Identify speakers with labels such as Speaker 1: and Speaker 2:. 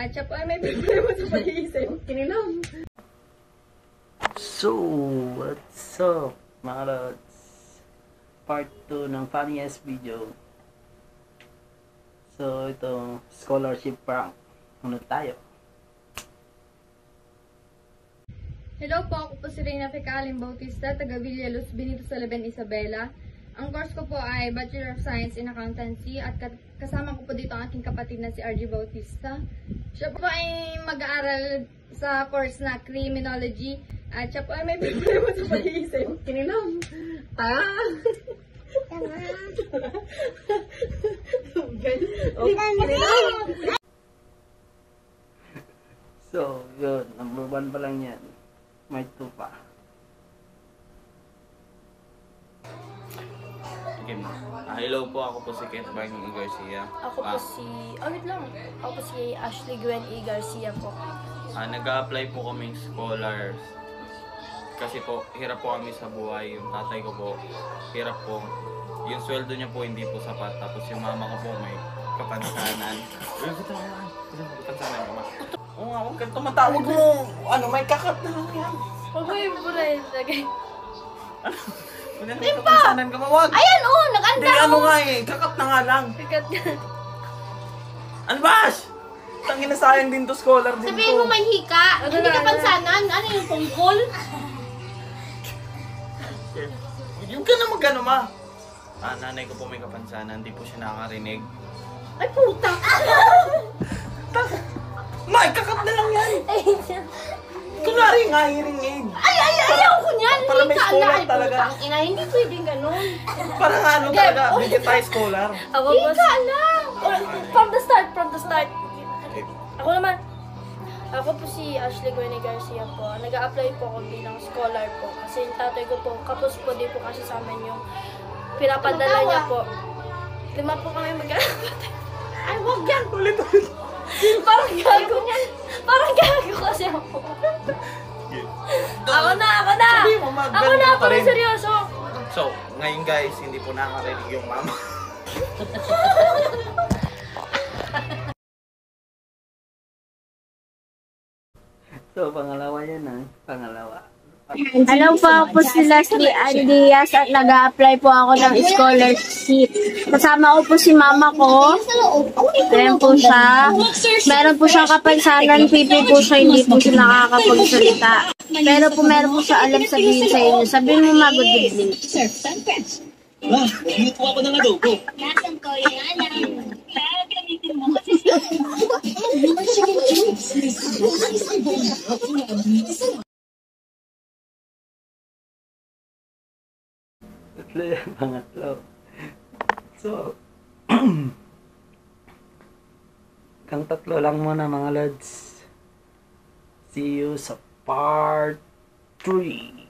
Speaker 1: At siya po ay may problema sa pag-iisip. Kinilam.
Speaker 2: So, what's up mga lods? Part 2 ng funniest video. So, ito, scholarship prank. Ano tayo?
Speaker 1: Hello po, ako po si Reyna Fecalim Bautista, taga Villa Luz Benito Salaben, Isabela. Ang course ko po ay Bachelor of Science in Accountancy at ka- kasama ko po dito ang aking kapatid na si RG Bautista. Siya po ay mag-aaral sa course na Criminology at siya po ay may problema sa pag-iisip. Kinilam. Ah! Kinilam.
Speaker 2: So, yun, number 1 pa lang yan. May 2 pa.
Speaker 3: Hello po, ako po si Kent Barney Garcia.
Speaker 4: Ako po
Speaker 3: Ah,
Speaker 4: si... Oh, wait lang. Ako po si Ashley Gwen E. Garcia po.
Speaker 3: ah, nag-a-apply po kaming scholars. Kasi po, hirap po kami sa buhay. Yung tatay ko po, hirap po. Yung sweldo niya po hindi po sapat. Tapos yung mama ko po may kapansanan. Uy, gusto mo yan. Gusto mo kapansanan ka ma? Oo nga, huwag kang tumatawag mo. Ano, may kakat na lang yan.
Speaker 4: Huwag mo yung buray. Lagay.
Speaker 3: Huwag na may kapansanan ka ma. Wag!
Speaker 4: Ayan, oh! Nag-anda!
Speaker 3: ano nga eh. Kakat na nga lang.
Speaker 4: Bigat ka.
Speaker 3: Albash! Tangin na sayang din to scholar din
Speaker 5: Sabihin
Speaker 3: to.
Speaker 5: mo may hika, hindi ka pansanan. Ano yung tungkol?
Speaker 3: Yung ka na magano ma. Ah, nanay ko po may kapansanan, hindi po siya nakakarinig.
Speaker 5: Ay puta!
Speaker 3: May, kakat na lang yan! Kunwari nga, hearing aid.
Speaker 5: Ay, ay, niyan!
Speaker 3: Para may scholar talaga.
Speaker 5: putang ina, hindi pwedeng ganun.
Speaker 3: Para nga ano talaga, bigyan tayo scholar.
Speaker 4: Ako po
Speaker 5: Hika lang!
Speaker 4: Oh, From the start, from the start. Ako naman. Ako po si Ashley Gwen E. Garcia po. Nag-a-apply po ako bilang scholar po. Kasi yung tatay ko po, kapos po din po kasi sa amin yung pinapadala niya po. Lima po kami mag
Speaker 3: mag-
Speaker 4: Ako na,
Speaker 3: pa rin.
Speaker 4: seryoso.
Speaker 3: So, ngayon guys, hindi po nakakarinig yung mama.
Speaker 2: So, pangalawa yan ah. Pangalawa.
Speaker 6: Hello po, ako po si Leslie Andias at nag-a-apply po ako ng scholarship. Kasama ko po si mama ko. Ayan po siya. Meron po siyang kapansanan, pipi po siya, hindi po siya nakakapagsalita. Pero po meron po siya alam sabihin sa inyo. Sabihin mo ma, good evening.
Speaker 2: Tatlo yan, pangatlo. So, kang tatlo lang muna mga lods. See you sa part 3.